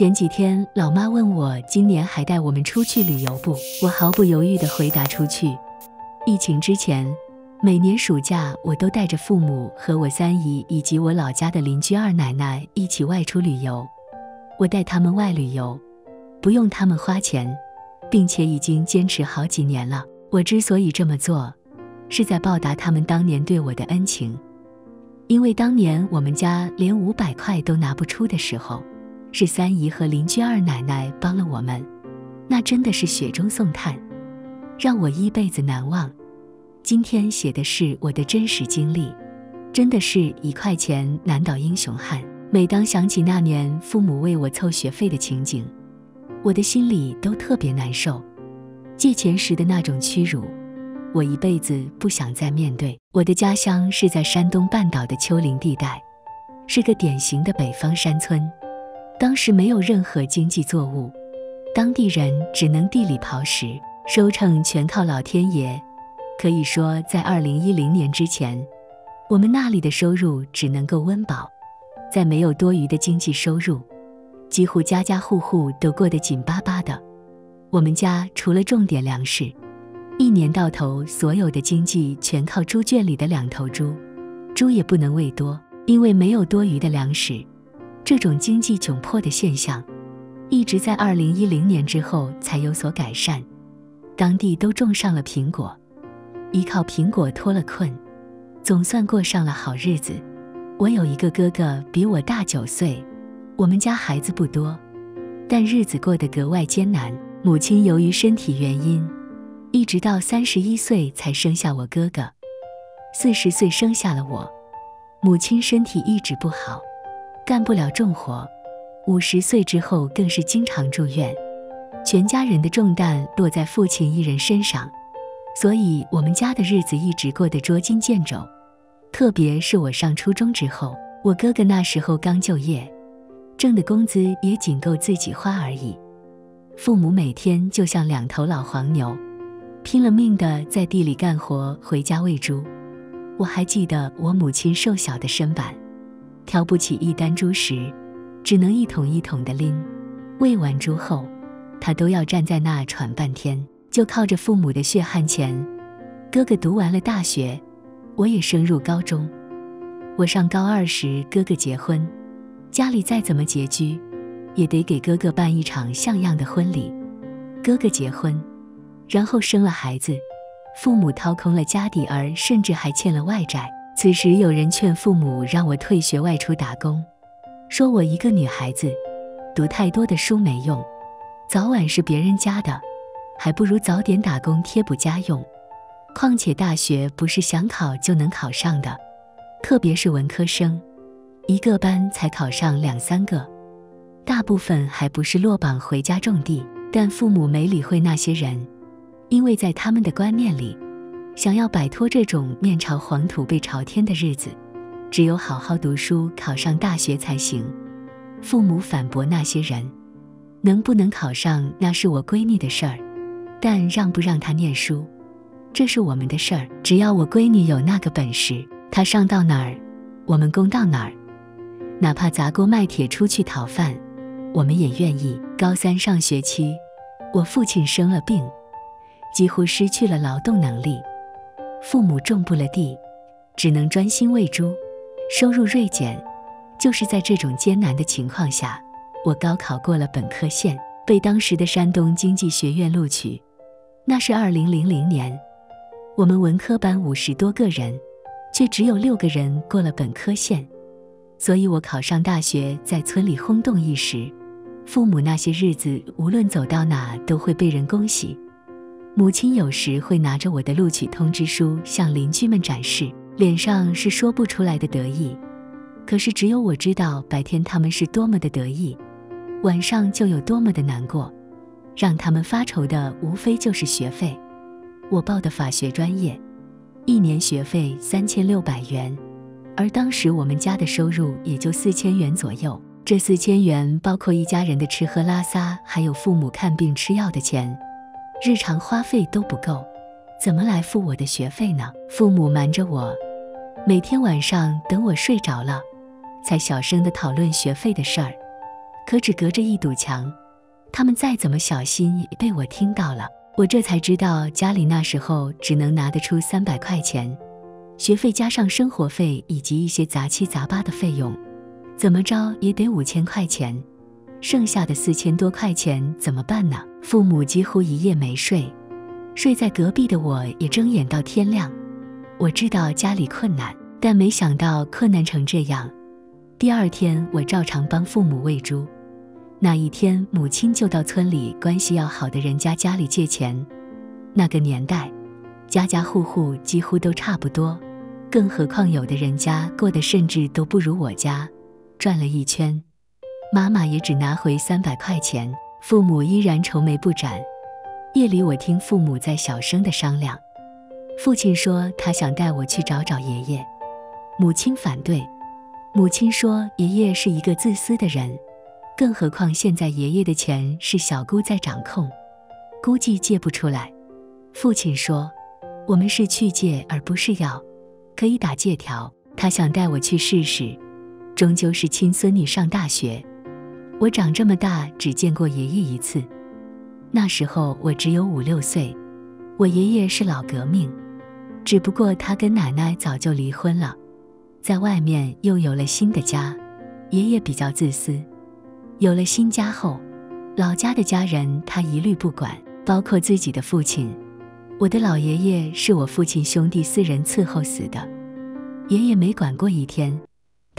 前几天，老妈问我今年还带我们出去旅游不？我毫不犹豫地回答出去。疫情之前，每年暑假我都带着父母和我三姨以及我老家的邻居二奶奶一起外出旅游。我带他们外旅游，不用他们花钱，并且已经坚持好几年了。我之所以这么做，是在报答他们当年对我的恩情。因为当年我们家连五百块都拿不出的时候。是三姨和邻居二奶奶帮了我们，那真的是雪中送炭，让我一辈子难忘。今天写的是我的真实经历，真的是一块钱难倒英雄汉。每当想起那年父母为我凑学费的情景，我的心里都特别难受。借钱时的那种屈辱，我一辈子不想再面对。我的家乡是在山东半岛的丘陵地带，是个典型的北方山村。当时没有任何经济作物，当地人只能地里刨食，收成全靠老天爷。可以说，在二零一零年之前，我们那里的收入只能够温饱，在没有多余的经济收入，几乎家家户户都过得紧巴巴的。我们家除了种点粮食，一年到头所有的经济全靠猪圈里的两头猪，猪也不能喂多，因为没有多余的粮食。这种经济窘迫的现象，一直在二零一零年之后才有所改善。当地都种上了苹果，依靠苹果脱了困，总算过上了好日子。我有一个哥哥，比我大九岁。我们家孩子不多，但日子过得格外艰难。母亲由于身体原因，一直到三十一岁才生下我哥哥。四十岁生下了我，母亲身体一直不好。干不了重活，五十岁之后更是经常住院，全家人的重担落在父亲一人身上，所以我们家的日子一直过得捉襟见肘。特别是我上初中之后，我哥哥那时候刚就业，挣的工资也仅够自己花而已，父母每天就像两头老黄牛，拼了命的在地里干活，回家喂猪。我还记得我母亲瘦小的身板。挑不起一担猪食，只能一桶一桶的拎。喂完猪后，他都要站在那喘半天，就靠着父母的血汗钱。哥哥读完了大学，我也升入高中。我上高二时，哥哥结婚，家里再怎么拮据，也得给哥哥办一场像样的婚礼。哥哥结婚，然后生了孩子，父母掏空了家底儿，甚至还欠了外债。此时有人劝父母让我退学外出打工，说我一个女孩子，读太多的书没用，早晚是别人家的，还不如早点打工贴补家用。况且大学不是想考就能考上的，特别是文科生，一个班才考上两三个，大部分还不是落榜回家种地。但父母没理会那些人，因为在他们的观念里。想要摆脱这种面朝黄土背朝天的日子，只有好好读书，考上大学才行。父母反驳那些人，能不能考上那是我闺女的事儿，但让不让她念书，这是我们的事儿。只要我闺女有那个本事，她上到哪儿，我们供到哪儿，哪怕砸锅卖铁出去讨饭，我们也愿意。高三上学期，我父亲生了病，几乎失去了劳动能力。父母种不了地，只能专心喂猪，收入锐减。就是在这种艰难的情况下，我高考过了本科线，被当时的山东经济学院录取。那是二零零零年，我们文科班五十多个人，却只有六个人过了本科线，所以我考上大学在村里轰动一时。父母那些日子，无论走到哪都会被人恭喜。母亲有时会拿着我的录取通知书向邻居们展示，脸上是说不出来的得意。可是只有我知道，白天他们是多么的得意，晚上就有多么的难过。让他们发愁的无非就是学费。我报的法学专业，一年学费三千六百元，而当时我们家的收入也就四千元左右。这四千元包括一家人的吃喝拉撒，还有父母看病吃药的钱。日常花费都不够，怎么来付我的学费呢？父母瞒着我，每天晚上等我睡着了，才小声的讨论学费的事儿。可只隔着一堵墙，他们再怎么小心也被我听到了。我这才知道家里那时候只能拿得出三百块钱，学费加上生活费以及一些杂七杂八的费用，怎么着也得五千块钱，剩下的四千多块钱怎么办呢？父母几乎一夜没睡，睡在隔壁的我也睁眼到天亮。我知道家里困难，但没想到困难成这样。第二天，我照常帮父母喂猪。那一天，母亲就到村里关系要好的人家家里借钱。那个年代，家家户户几乎都差不多，更何况有的人家过得甚至都不如我家。转了一圈，妈妈也只拿回三百块钱，父母依然愁眉不展。夜里，我听父母在小声的商量。父亲说他想带我去找找爷爷，母亲反对。母亲说：“爷爷是一个自私的人，更何况现在爷爷的钱是小姑在掌控，估计借不出来。”父亲说：“我们是去借而不是要，可以打借条。”他想带我去试试。终究是亲孙女上大学，我长这么大只见过爷爷一次，那时候我只有五六岁。我爷爷是老革命，只不过他跟奶奶早就离婚了。在外面又有了新的家，爷爷比较自私。有了新家后，老家的家人他一律不管，包括自己的父亲。我的老爷爷是我父亲兄弟四人伺候死的，爷爷没管过一天。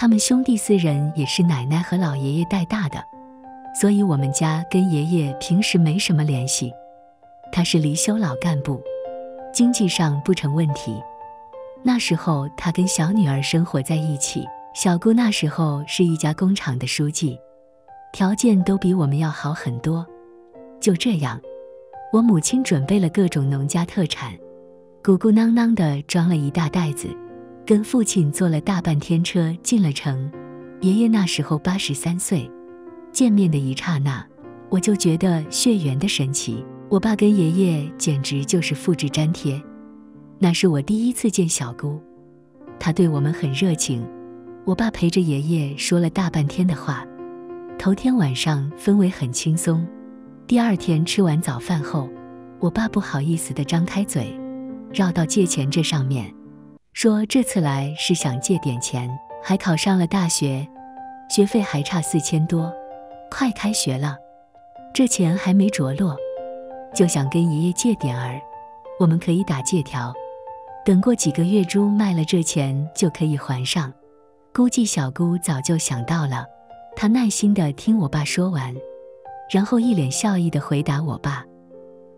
他们兄弟四人也是奶奶和老爷爷带大的，所以我们家跟爷爷平时没什么联系。他是离休老干部，经济上不成问题。那时候他跟小女儿生活在一起，小姑那时候是一家工厂的书记，条件都比我们要好很多。就这样，我母亲准备了各种农家特产，鼓鼓囊囊的装了一大袋子，跟父亲坐了大半天车进了城。爷爷那时候八十三岁，见面的一刹那，我就觉得血缘的神奇。我爸跟爷爷简直就是复制粘贴。那是我第一次见小姑，她对我们很热情。我爸陪着爷爷说了大半天的话。头天晚上氛围很轻松，第二天吃完早饭后，我爸不好意思地张开嘴，绕到借钱这上面，说这次来是想借点钱，还考上了大学，学费还差四千多，快开学了，这钱还没着落，就想跟爷爷借点儿，我们可以打借条。等过几个月，猪卖了，这钱就可以还上。估计小姑早就想到了，她耐心地听我爸说完，然后一脸笑意地回答我爸：“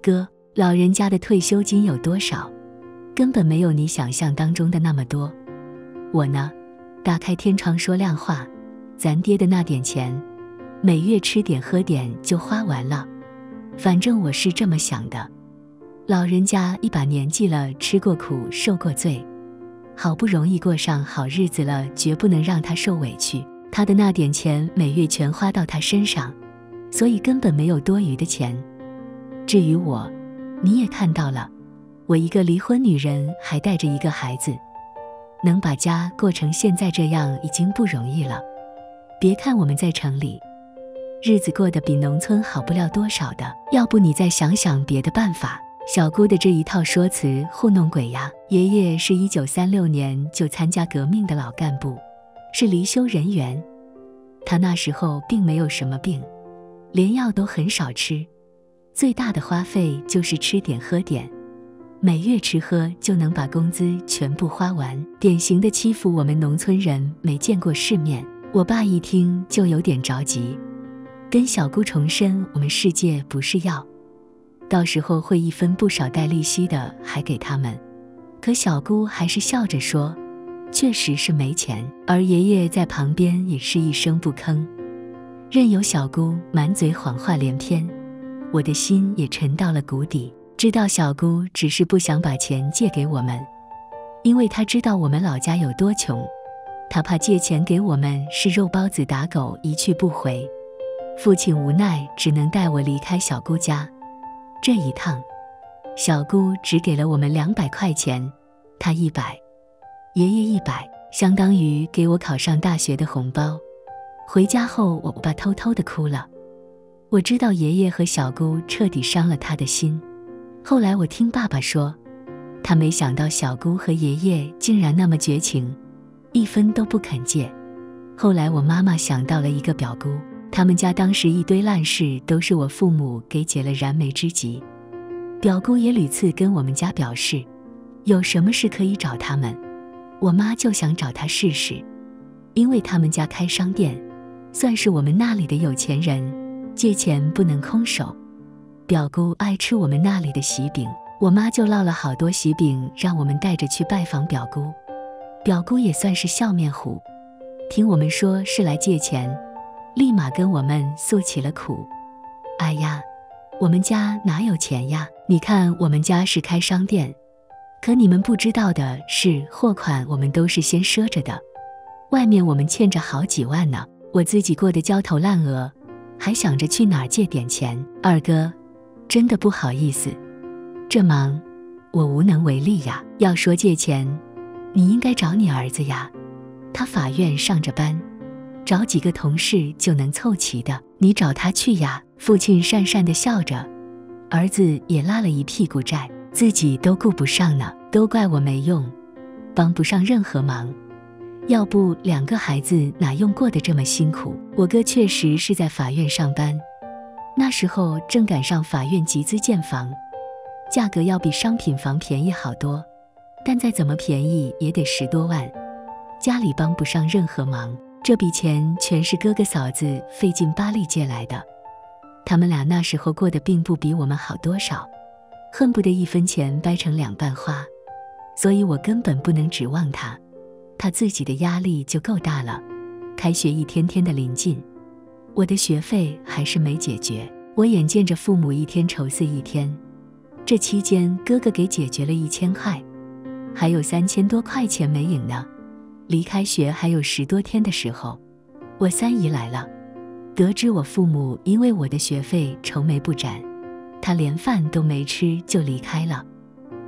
哥，老人家的退休金有多少？根本没有你想象当中的那么多。我呢，打开天窗说亮话，咱爹的那点钱，每月吃点喝点就花完了。反正我是这么想的。”老人家一把年纪了，吃过苦，受过罪，好不容易过上好日子了，绝不能让他受委屈。他的那点钱每月全花到他身上，所以根本没有多余的钱。至于我，你也看到了，我一个离婚女人，还带着一个孩子，能把家过成现在这样，已经不容易了。别看我们在城里，日子过得比农村好不了多少的。要不你再想想别的办法。小姑的这一套说辞糊弄鬼呀！爷爷是一九三六年就参加革命的老干部，是离休人员。他那时候并没有什么病，连药都很少吃，最大的花费就是吃点喝点，每月吃喝就能把工资全部花完，典型的欺负我们农村人没见过世面。我爸一听就有点着急，跟小姑重申我们世界不是药。到时候会一分不少带利息的，还给他们。可小姑还是笑着说：“确实是没钱。”而爷爷在旁边也是一声不吭，任由小姑满嘴谎话连篇。我的心也沉到了谷底，知道小姑只是不想把钱借给我们，因为她知道我们老家有多穷，她怕借钱给我们是肉包子打狗，一去不回。父亲无奈，只能带我离开小姑家。这一趟，小姑只给了我们两百块钱，她一百，爷爷一百，相当于给我考上大学的红包。回家后，我爸偷偷的哭了。我知道爷爷和小姑彻底伤了他的心。后来我听爸爸说，他没想到小姑和爷爷竟然那么绝情，一分都不肯借。后来我妈妈想到了一个表姑，他们家当时一堆烂事都是我父母给解了燃眉之急。表姑也屡次跟我们家表示，有什么事可以找他们。我妈就想找他试试，因为他们家开商店，算是我们那里的有钱人，借钱不能空手。表姑爱吃我们那里的喜饼，我妈就烙了好多喜饼，让我们带着去拜访表姑。表姑也算是笑面虎，听我们说是来借钱，立马跟我们诉起了苦。哎呀，我们家哪有钱呀？你看我们家是开商店。可你们不知道的是，货款我们都是先赊着的，外面我们欠着好几万呢。我自己过得焦头烂额，还想着去哪儿借点钱。二哥，真的不好意思，这忙我无能为力呀。要说借钱，你应该找你儿子呀，他法院上着班，找几个同事就能凑齐的。你找他去呀。父亲讪讪地笑着，儿子也拉了一屁股债。自己都顾不上呢，都怪我没用，帮不上任何忙。要不两个孩子哪用过得这么辛苦？我哥确实是在法院上班，那时候正赶上法院集资建房，价格要比商品房便宜好多，但再怎么便宜也得十多万，家里帮不上任何忙。这笔钱全是哥哥嫂子费劲巴力借来的，他们俩那时候过得并不比我们好多少。恨不得一分钱掰成两半花，所以我根本不能指望他，他自己的压力就够大了。开学一天天的临近，我的学费还是没解决。我眼见着父母一天愁死一天，这期间哥哥给解决了一千块，还有三千多块钱没影呢。离开学还有十多天的时候，我三姨来了，得知我父母因为我的学费愁眉不展。他连饭都没吃就离开了，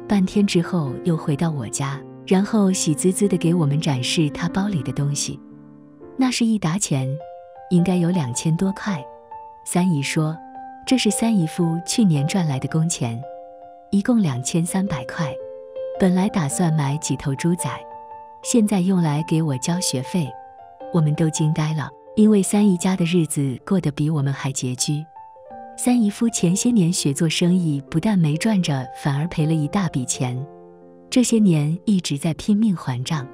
半天之后又回到我家，然后喜滋滋地给我们展示他包里的东西。那是一沓钱，应该有两千多块。三姨说，这是三姨夫去年赚来的工钱，一共两千三百块。本来打算买几头猪仔，现在用来给我交学费。我们都惊呆了，因为三姨家的日子过得比我们还拮据。三姨夫前些年学做生意，不但没赚着，反而赔了一大笔钱。这些年一直在拼命还账，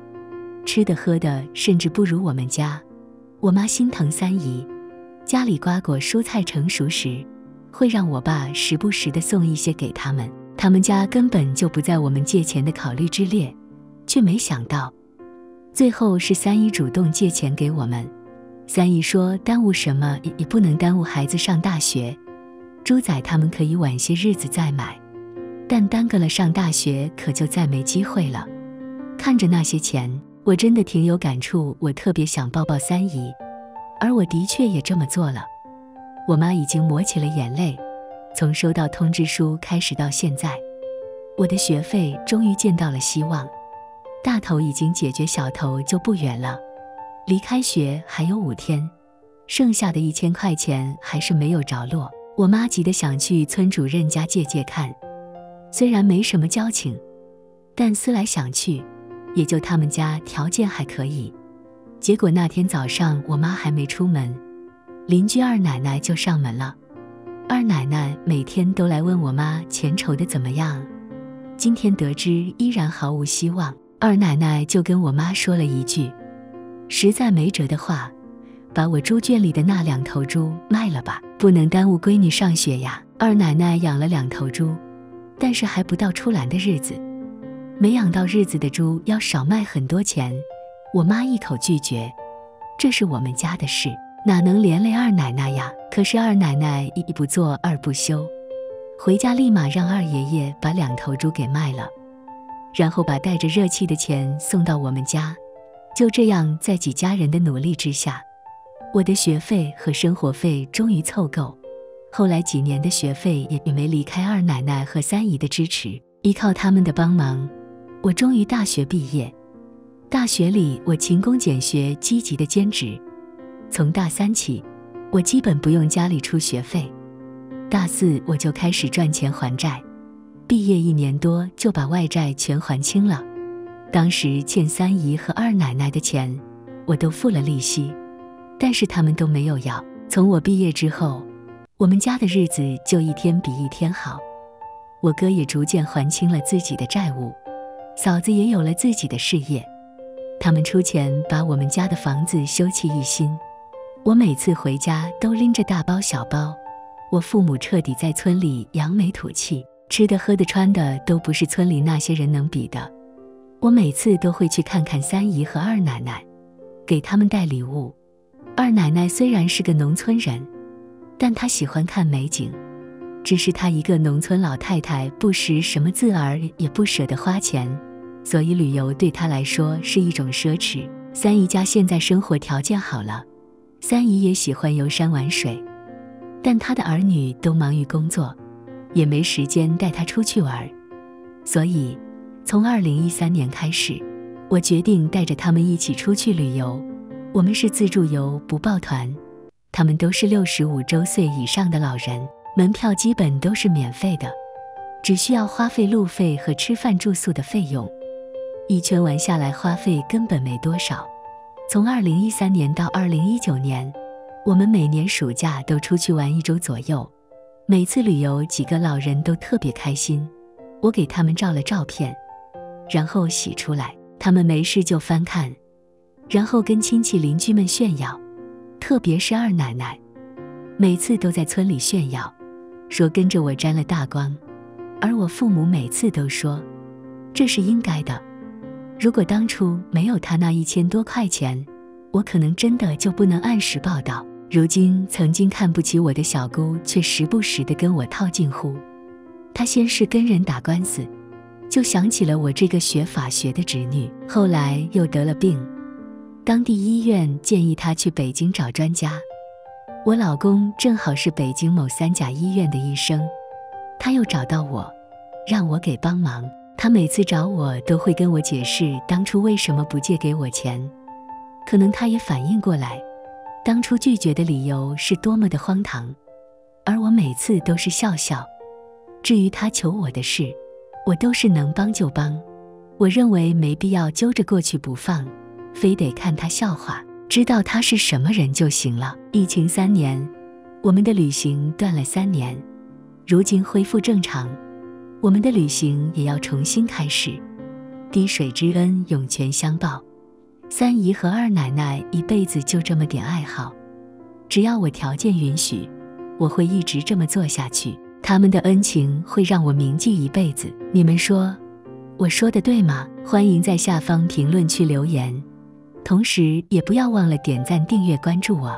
吃的喝的甚至不如我们家。我妈心疼三姨，家里瓜果蔬菜成熟时，会让我爸时不时的送一些给他们。他们家根本就不在我们借钱的考虑之列，却没想到，最后是三姨主动借钱给我们。三姨说：“耽误什么也不能耽误孩子上大学。”猪仔他们可以晚些日子再买，但耽搁了上大学，可就再没机会了。看着那些钱，我真的挺有感触。我特别想抱抱三姨，而我的确也这么做了。我妈已经抹起了眼泪。从收到通知书开始到现在，我的学费终于见到了希望。大头已经解决，小头就不远了。离开学还有五天，剩下的一千块钱还是没有着落。我妈急得想去村主任家借借看，虽然没什么交情，但思来想去，也就他们家条件还可以。结果那天早上，我妈还没出门，邻居二奶奶就上门了。二奶奶每天都来问我妈钱筹的怎么样，今天得知依然毫无希望，二奶奶就跟我妈说了一句：“实在没辙的话。”把我猪圈里的那两头猪卖了吧，不能耽误闺女上学呀。二奶奶养了两头猪，但是还不到出栏的日子，没养到日子的猪要少卖很多钱。我妈一口拒绝，这是我们家的事，哪能连累二奶奶呀？可是二奶奶一不做二不休，回家立马让二爷爷把两头猪给卖了，然后把带着热气的钱送到我们家。就这样，在几家人的努力之下。我的学费和生活费终于凑够，后来几年的学费也没离开二奶奶和三姨的支持，依靠他们的帮忙，我终于大学毕业。大学里，我勤工俭学，积极的兼职，从大三起，我基本不用家里出学费，大四我就开始赚钱还债，毕业一年多就把外债全还清了。当时欠三姨和二奶奶的钱，我都付了利息，但是他们都没有要。从我毕业之后，我们家的日子就一天比一天好。我哥也逐渐还清了自己的债务，嫂子也有了自己的事业，他们出钱把我们家的房子修葺一新。我每次回家都拎着大包小包，我父母彻底在村里扬眉吐气，吃的喝的穿的都不是村里那些人能比的。我每次都会去看看三姨和二奶奶，给他们带礼物。二奶奶虽然是个农村人，但她喜欢看美景。只是她一个农村老太太，不识什么字儿，也不舍得花钱，所以旅游对她来说是一种奢侈。三姨家现在生活条件好了，三姨也喜欢游山玩水，但她的儿女都忙于工作，也没时间带她出去玩。所以，从二零一三年开始，我决定带着他们一起出去旅游。我们是自助游，不报团，他们都是六十五周岁以上的老人。门票基本都是免费的，只需要花费路费和吃饭住宿的费用。一圈玩下来，花费根本没多少。从二零一三年到二零一九年，我们每年暑假都出去玩一周左右。每次旅游，几个老人都特别开心。我给他们照了照片，然后洗出来，他们没事就翻看，然后跟亲戚邻居们炫耀。特别是二奶奶，每次都在村里炫耀。说跟着我沾了大光，而我父母每次都说，这是应该的。如果当初没有他那一千多块钱，我可能真的就不能按时报道。如今曾经看不起我的小姑，却时不时的跟我套近乎。她先是跟人打官司，就想起了我这个学法学的侄女，后来又得了病，当地医院建议她去北京找专家。我老公正好是北京某三甲医院的医生，他又找到我，让我给帮忙。他每次找我都会跟我解释当初为什么不借给我钱，可能他也反应过来，当初拒绝的理由是多么的荒唐，而我每次都是笑笑。至于他求我的事，我都是能帮就帮。我认为没必要揪着过去不放，非得看他笑话。知道他是什么人就行了。疫情三年，我们的旅行断了三年，如今恢复正常，我们的旅行也要重新开始。滴水之恩，涌泉相报。三姨和二奶奶一辈子就这么点爱好，只要我条件允许，我会一直这么做下去。他们的恩情会让我铭记一辈子。你们说，我说的对吗？欢迎在下方评论区留言。同时，也不要忘了点赞、订阅、关注我。